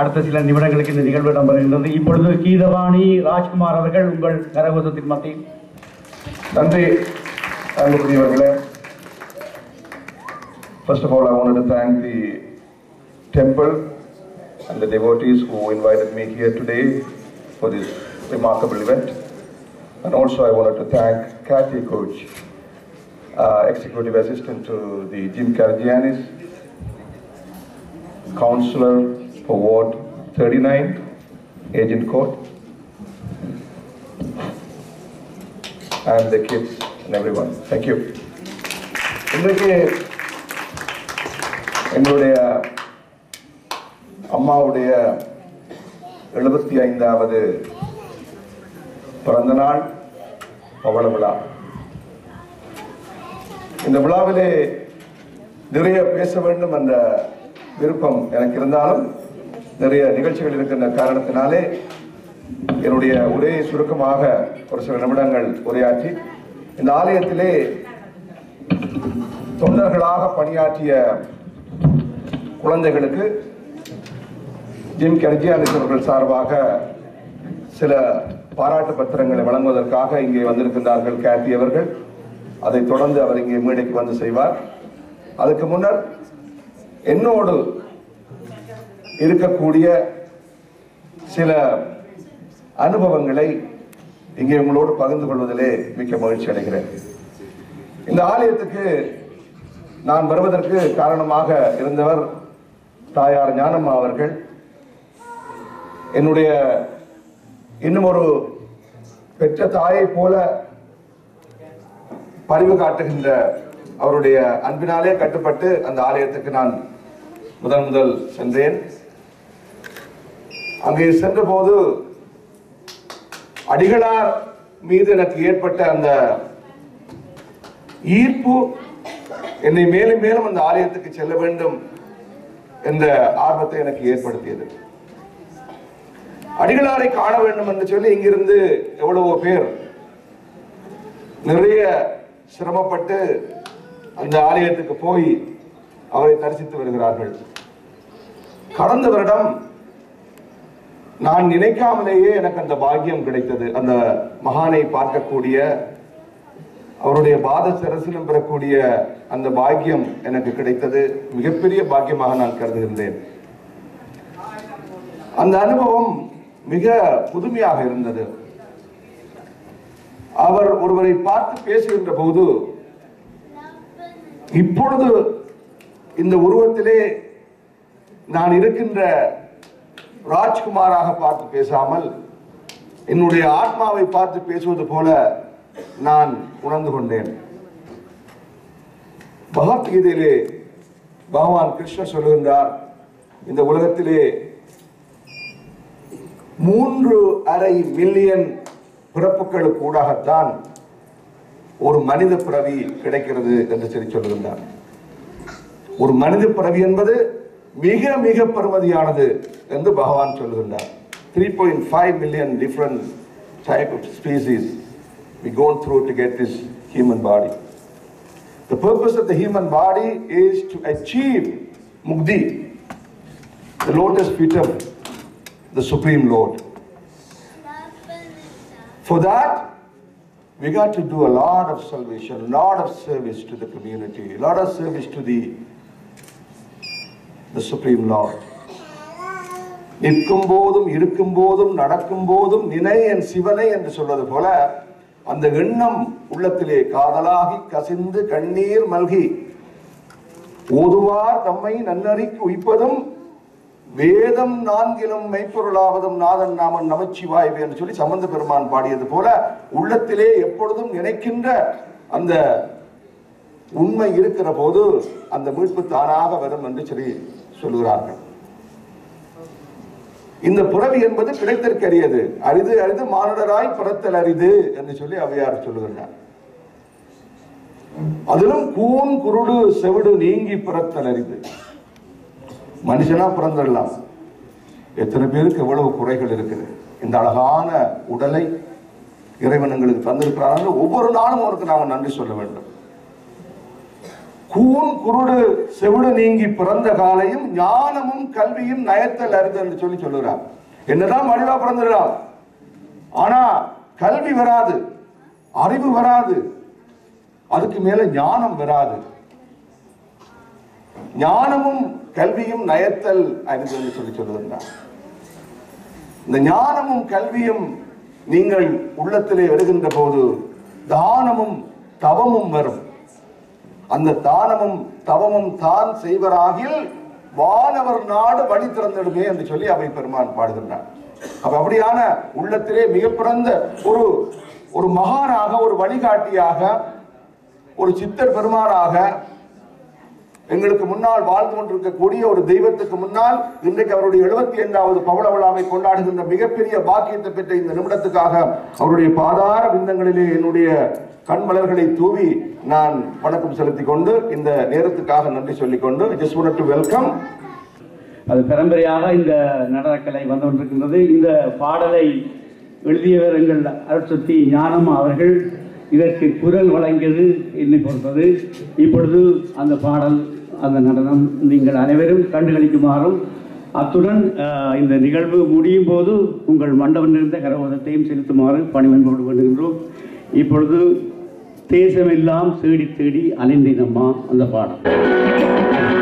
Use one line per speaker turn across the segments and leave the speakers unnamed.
அடுத்த சில நிமிடங்களுக்கு இந்த நிகழ்வு இடம்பெறுகின்றது இப்பொழுது கீதவாணி ராஜ்குமார் அவர்கள் உங்கள் கரகோஷத்தின் மத்தியில்
நன்றி அன்புக்குரியவர்களே First of all, I wanted to thank the temple and the devotees who invited me here today for this remarkable event. And also I wanted to thank Kathy Coach, uh, Executive Assistant to the Jim Karjianis, Counselor for Ward 39, Agent Court, and the kids and everyone. Thank you. இன்றைக்கு என்னுடைய அம்மாவுடைய எழுபத்தி ஐந்தாவது பிறந்த நாள் பவள விழா இந்த விழாவிலே நிறைய பேச வேண்டும் என்ற விருப்பம் எனக்கு இருந்தாலும் நிறைய நிகழ்ச்சிகள் இருக்கின்ற காரணத்தினாலே என்னுடைய உரையை சுருக்கமாக ஒரு சில நிமிடங்கள் உரையாற்றி இந்த ஆலயத்திலே தொண்டர்களாக பணியாற்றிய குழந்தைகளுக்கு ஜிம் கர்ஜியானிஸ் அவர்கள் சார்பாக சில பாராட்டு பத்திரங்களை வழங்குவதற்காக இங்கே வந்திருக்கின்றார்கள் கேத்தி அவர்கள். அதை தொடர்ந்து அவர் இங்கே மேடைக்கு வந்து செய்வார். அதுக்கு முன்னர் என்னோடு இருக்கக்கூடிய சில அனுபவங்களை இங்கே உங்களோடு பகிர்ந்து கொள்வதிலே மிக்க மகிழ்ச்சி அடைகிறேன். இந்த ஆலயத்துக்கு நான் வருவதற்கு காரணமாக இருந்தவர் தாயார் ஞானம்மா அவர்கள். என்னுடைய இன்னும் ஒரு பெற்ற தாயை போல பரிவு காட்டுகின்ற அவருடைய அன்பினாலே கட்டுப்பட்டு அந்த ஆலயத்துக்கு நான் முதன் முதல் சென்றேன். அங்கே சென்றபோது அடிகளார் மீது எனக்கு ஏற்பட்ட அந்த ஈர்ப்பு என்னை மேலும் மேலும் அந்த ஆலயத்துக்கு செல்ல வேண்டும் என்ற ஆர்வத்தை எனக்கு ஏற்படுத்தியது. அடிகளாரை காண வேண்டும் என்று சொல்லி இங்கிருந்து எவ்வளவோ பேர் நிறைய சிரமப்பட்டு அந்த ஆலயத்துக்கு போய் அவரை தரிசித்து வருகிறார்கள். கடந்த வருடம் நான் நினைக்காமலேயே எனக்கு அந்த பாக்கியம் கிடைத்தது. அந்த மகானை பார்க்கக்கூடிய அவருடைய பாத சரசனம் பெறக்கூடிய அந்த பாக்கியம் எனக்கு கிடைத்தது. மிகப்பெரிய பாக்கியமாக நான் கருதுகின்றேன். அந்த அனுபவம் மிக புதுமையாக இருந்தது. அவர் ஒருவரை பார்த்து பேசுகின்ற போது இப்பொழுது இந்த உருவத்திலே நான் இருக்கின்ற ராஜ்குமாராக பார்த்து பேசாமல் என்னுடைய ஆத்மாவை பார்த்து பேசுவது போல நான் உணர்ந்து கொண்டேன். பகவத்கீதையிலே பகவான் கிருஷ்ணர் சொல்லுகின்றார் இந்த உலகத்திலே மூன்று அரை மில்லியன் பிறப்புகளுக்கு ஊடாகத்தான் ஒரு மனித பிறவி கிடைக்கிறது என்று சொல்லி சொல்லுகின்றார். ஒரு மனித பிறவி என்பது மிக மிக பெருமதியானது என்று பகவான் சொல்லுகின்றார் three point five million different type of species we gone through to get this human body. The purpose of the human body is to achieve mukti, the lotus feet of the Supreme Lord. For that, we got to do a lot of salvation, a lot of service to the community, a lot of service to the, the Supreme Lord. நிற்கும் போதும் இருக்கும் போதும் நடக்கும் போதும் நினை என் சிவனை என்று சொல்வது போல அந்த எண்ணம் உள்ளத்திலே காதலாகி கசிந்து கண்ணீர் மல்கி ஓதுவார் தம்மை நன்னறிக்கு உய்ப்பதும் வேதம் நான்கிலும் மெய்ப்பொருளாவதும் நாதன் நாமன் நமச்சிவாய்வே என்று சொல்லி சம்பந்த பெருமான் பாடியது போல உள்ளத்திலே எப்பொழுதும் நினைக்கின்ற அந்த உண்மை இருக்கிற போது அந்த மீட்பு தானாக வரும் என்று சொல்லி சொல்லுகிறார்கள். இந்த புறவி என்பது கிடைத்திருக்கரியது அரிது அரிது மானுடராய் புறத்தல் அரிது என்று சொல்லி அவையார் சொல்லுகிறார் அதிலும் கூன் குருடு செவிடு நீங்கி பிறத்தல் அரிது. மனுஷனா பிறந்துடலாம். எத்தனை பேருக்கு எவ்வளவு குறைகள் இருக்குது. இந்த அழகான உடலை இறைவன் எங்களுக்கு தந்திருக்கிறார்கள் ஒவ்வொரு நாளும் அவருக்கு நாங்கள் நன்றி சொல்ல வேண்டும். கூன் குருடு செவிடு நீங்கி பிறந்த காலையும் ஞானமும் கல்வியும் நயத்தல் அருது என்று சொல்லி சொல்லுறார் என்னதான் மடிவா பிறந்துடலாம் ஆனா கல்வி வராது அறிவு வராது அதுக்கு மேல ஞானம் வராது. ஞானமும் கல்வியும் நயத்தல் அருது என்று சொல்லி சொல்லுகின்றார் இந்த ஞானமும் கல்வியும் நீங்கள் உள்ளத்திலே வருகின்ற போது தானமும் தவமும் வரும். அந்த தானமும் தவமும் தான் செய்வராகில் வானவர் நாடு வழி திறந்திடுமே என்று சொல்லி அவை பெருமான் பாடுகின்றான். அப்ப அப்படியான உள்ளத்திலே மிக பிறந்த ஒரு ஒரு மகானாக ஒரு வழிகாட்டியாக ஒரு சித்தர் பெருமானாக எங்களுக்கு முன்னால் வாழ்ந்து கொண்டிருக்கக்கூடிய ஒரு தெய்வத்துக்கு முன்னால் இன்றைக்கு அவருடைய எழுபத்தி ஐந்தாவது பவள விழாவை கொண்டாடுகின்ற மிகப்பெரிய பாக்கியத்தை பெற்ற இந்த நிமிடத்துக்காக அவருடைய பாதார பிந்தங்களிலே என்னுடைய கண்மலர்களை தூவி நான் வணக்கம் செலுத்திக் கொண்டு இந்த நேரத்துக்காக நன்றி சொல்லிக்கொண்டு ஜஸ்ட் wanted to வெல்கம்
அது பரம்பரையாக இந்த நடனக்கலை வந்து கொண்டிருக்கின்றது. இந்த பாடலை எழுதியவர் எங்கள் அரசத்தி ஞானம் அவர்கள். இதற்கு குரல் வழங்கியது என்னை பொறுத்தது. இப்பொழுது அந்த பாடல் அந்த நடனம் நீங்கள் அனைவரும் கண்டுகளிக்குமாறும் அத்துடன் இந்த நிகழ்வு முடியும் போது உங்கள் மண்டபம் நிறைந்த கரவதத்தையும் செலுத்துமாறு பணிவன்போடு கொண்டிருக்கின்றோம். இப்பொழுது தேசமெல்லாம் தேடி தேடி அலைந்தினம்மா அந்த பாடம்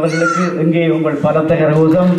அவர்களுக்கு இங்கே உங்கள் பலத்த கரகோசம்